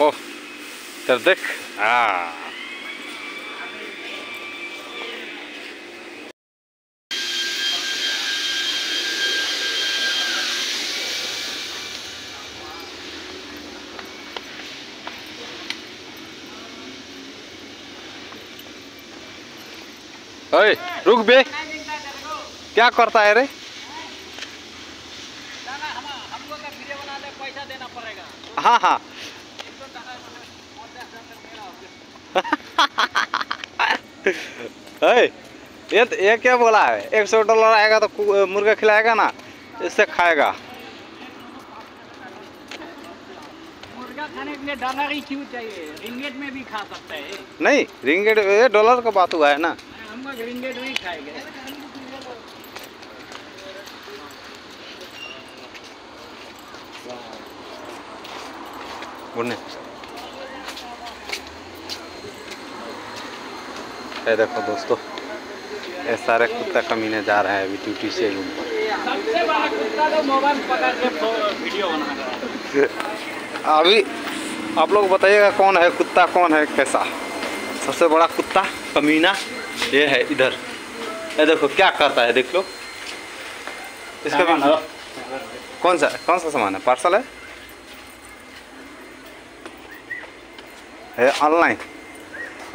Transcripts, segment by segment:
इधर देख हाँ ओए रुक बे। क्या करता है रे? हमको का वीडियो बनाने पैसा देना पड़ेगा। हाँ हाँ। ये तो- ये क्या बोला है? एक सौ डॉलर आएगा तो मुर्गा खिलाएगा ना इससे खाएगा। मुर्गा खाने के लिए डॉलर ही क्यों चाहिए? रिंगेट में भी खा सकता है। नहीं रिंगेट ये डॉलर का बात हुआ है ना। हम लोग रिंगेट में ही खाएँगे। ये देखो दोस्तों ये सारे कुत्ता कमीने जा रहे हैं अभी ड्यूटी से रूम पर। सबसे बड़ा कुत्ता तो मोबाइल पकड़ के वीडियो बना रहा है। अभी आप लोग बताइएगा कौन है कुत्ता कौन है कैसा? सबसे बड़ा कुत्ता कमीना ये है इधर। ये देखो क्या करता है देख लो। इसका भी कौन सा कौन सा सामान है? पार्सल है? है ऑनलाइन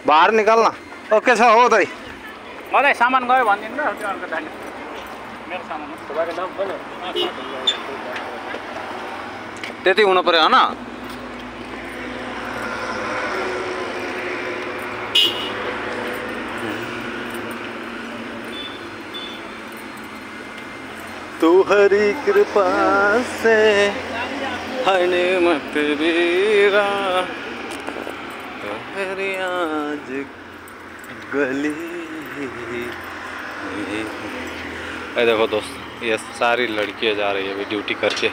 बाहर निकलना। ओके सर हो तरी मलाई सामान गयो भनिदिनु र त्यो अर्को जाने मेरो सामान हो। तपाईँको दाम बोल्यो त्यति हुनु पऱ्यो होइन? तुहरी कृपा से हने मत बीरा तुहरी आज गली। ये देखो दोस्त, ये सारी लड़कियाँ जा रही है अभी ड्यूटी करके।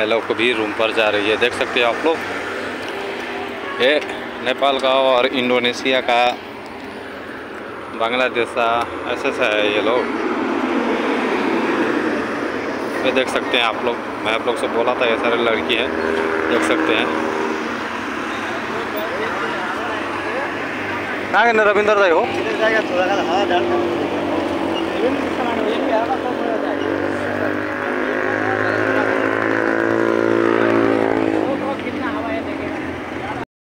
ये लोग भी रूम पर जा रही है। देख सकते हैं आप लोग। ये नेपाल का और इंडोनेशिया का बांग्लादेश का ऐसे ऐसा है ये लोग। ये देख सकते हैं आप लोग। मैं आप लोग से बोला था, ये सारे लड़की हैं। देख सकते हैं। ನಾಗೇನ ರವೀಂದ್ರ ದಾಯೋ.